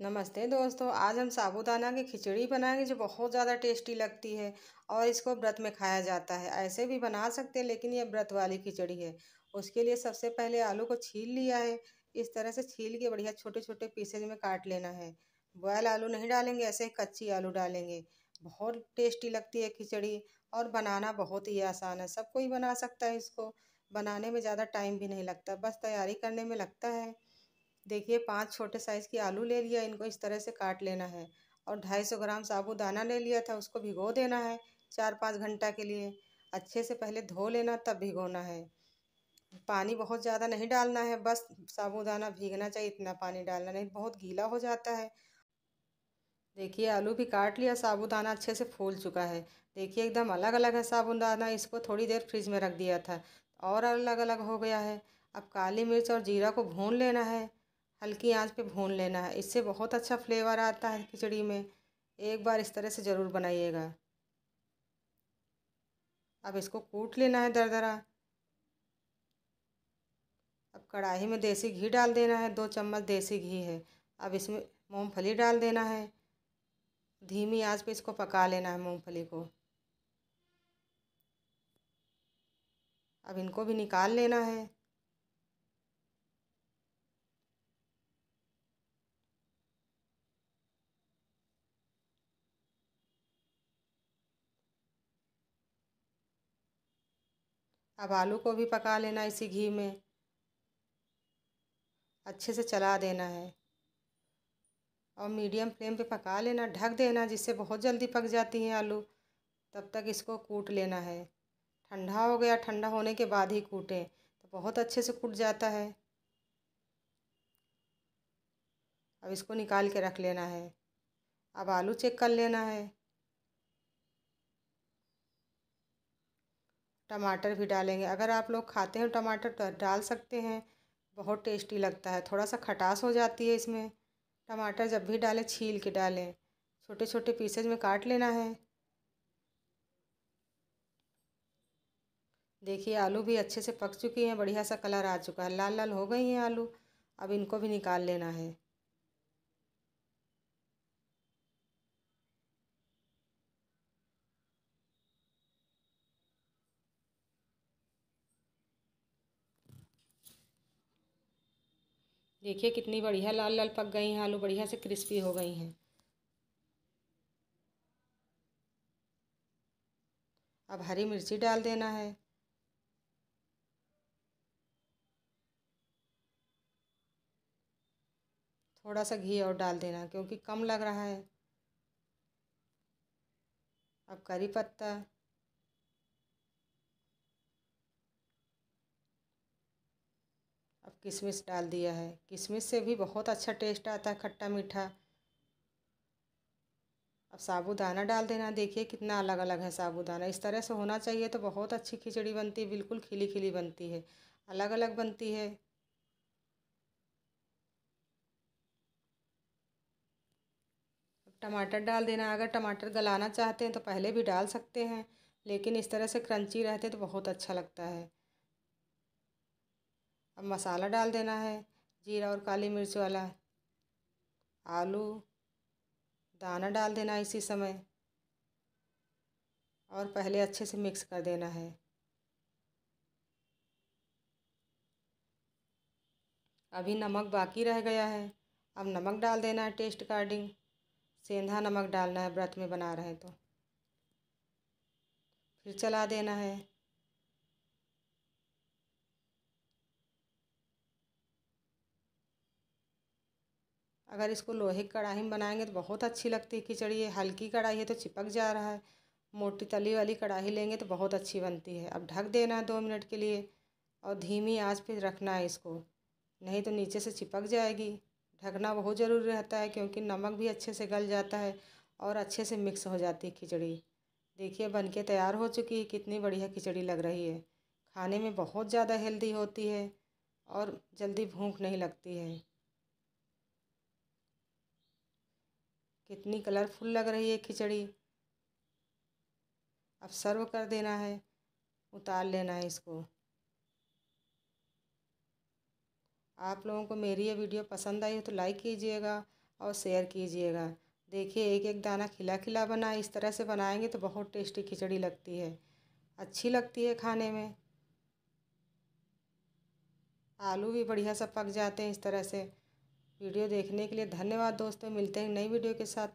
नमस्ते दोस्तों, आज हम साबूदाना की खिचड़ी बनाएँगे जो बहुत ज़्यादा टेस्टी लगती है और इसको व्रत में खाया जाता है। ऐसे भी बना सकते हैं, लेकिन ये व्रत वाली खिचड़ी है। उसके लिए सबसे पहले आलू को छील लिया है। इस तरह से छील के बढ़िया छोटे छोटे पीसेज में काट लेना है। बॉयल आलू नहीं डालेंगे, ऐसे कच्ची आलू डालेंगे। बहुत टेस्टी लगती है खिचड़ी और बनाना बहुत ही आसान है। सब कोई बना सकता है इसको। बनाने में ज़्यादा टाइम भी नहीं लगता। बस तैयारी करने में लगता है। देखिए, पाँच छोटे साइज़ की आलू ले लिया, इनको इस तरह से काट लेना है और ढाई सौ ग्राम साबुदाना ले लिया था, उसको भिगो देना है चार पाँच घंटा के लिए। अच्छे से पहले धो लेना, तब भिगोना है। पानी बहुत ज़्यादा नहीं डालना है, बस साबुदाना भीगना चाहिए, इतना पानी डालना नहीं, बहुत गीला हो जाता है। देखिए, आलू भी काट लिया, साबुदाना अच्छे से फूल चुका है। देखिए, एकदम अलग अलग है साबुदाना, इसको थोड़ी देर फ्रिज में रख दिया था और अलग अलग हो गया है। अब काली मिर्च और जीरा को भून लेना है। हल्की आँच पे भून लेना है। इससे बहुत अच्छा फ्लेवर आता है खिचड़ी में। एक बार इस तरह से ज़रूर बनाइएगा। अब इसको कूट लेना है दरदरा। अब कढ़ाई में देसी घी डाल देना है। दो चम्मच देसी घी है। अब इसमें मूंगफली डाल देना है। धीमी आँच पे इसको पका लेना है मूंगफली को। अब इनको भी निकाल लेना है। अब आलू को भी पका लेना इसी घी में। अच्छे से चला देना है। और मीडियम फ्लेम पे पका लेना, ढक देना जिससे बहुत जल्दी पक जाती हैं आलू। तब तक इसको कूट लेना है। ठंडा हो गया, ठंडा होने के बाद ही कूटें। तो बहुत अच्छे से कूट जाता है। अब इसको निकाल के रख लेना है। अब आलू चेक कर लेना है। टमाटर भी डालेंगे। अगर आप लोग खाते हैं टमाटर तो डाल सकते हैं। बहुत टेस्टी लगता है। थोड़ा सा खटास हो जाती है इसमें। टमाटर जब भी डालें, छील के डालें। छोटे छोटे पीसेज में काट लेना है। देखिए, आलू भी अच्छे से पक चुकी हैं। बढ़िया सा कलर आ चुका है। लाल लाल हो गई हैं आलू। अब इनको भी निकाल लेना है। देखिए कितनी बढ़िया, लाल लाल पक गई हैं आलू, बढ़िया से क्रिस्पी हो गई हैं। अब हरी मिर्ची डाल देना है। थोड़ा सा घी और डाल देना, क्योंकि कम लग रहा है। अब करी पत्ता। किशमिश डाल दिया है। किशमिश से भी बहुत अच्छा टेस्ट आता है खट्टा मीठा। अब साबूदाना डाल देना, देखिए कितना अलग अलग है साबूदाना। इस तरह से होना चाहिए तो बहुत अच्छी खिचड़ी बनती है, बिल्कुल खिली खिली बनती है। अलग अलग बनती है। टमाटर डाल देना। अगर टमाटर गलाना चाहते हैं तो पहले भी डाल सकते हैं, लेकिन इस तरह से क्रंची रहते तो बहुत अच्छा लगता है। अब मसाला डाल देना है, जीरा और काली मिर्च वाला। आलू, दाना डाल देना इसी समय। और पहले अच्छे से मिक्स कर देना है। अभी नमक बाकी रह गया है। अब नमक डाल देना है टेस्ट अकॉर्डिंग। सेंधा नमक डालना है व्रत में बना रहे तो। फिर चला देना है। अगर इसको लोहे की कढ़ाई में बनाएँगे तो बहुत अच्छी लगती है खिचड़ी। है हल्की कढ़ाई है तो चिपक जा रहा है। मोटी तली वाली कढ़ाई लेंगे तो बहुत अच्छी बनती है। अब ढक देना है दो मिनट के लिए और धीमी आँच पे रखना है इसको। नहीं तो नीचे से चिपक जाएगी। ढकना बहुत ज़रूरी रहता है क्योंकि नमक भी अच्छे से गल जाता है और अच्छे से मिक्स हो जाती है खिचड़ी। देखिए बन के तैयार हो चुकी है। कितनी बढ़िया खिचड़ी लग रही है। खाने में बहुत ज़्यादा हेल्दी होती है और जल्दी भूख नहीं लगती है। कितनी कलरफुल लग रही है खिचड़ी। अब सर्व कर देना है, उतार लेना है इसको। आप लोगों को मेरी ये वीडियो पसंद आई हो तो लाइक कीजिएगा और शेयर कीजिएगा। देखिए एक एक दाना खिला खिला बना, इस तरह से बनाएँगे तो बहुत टेस्टी खिचड़ी लगती है। अच्छी लगती है खाने में। आलू भी बढ़िया सा पक जाते हैं इस तरह से। वीडियो देखने के लिए धन्यवाद दोस्तों मिलते हैं नई वीडियो के साथ।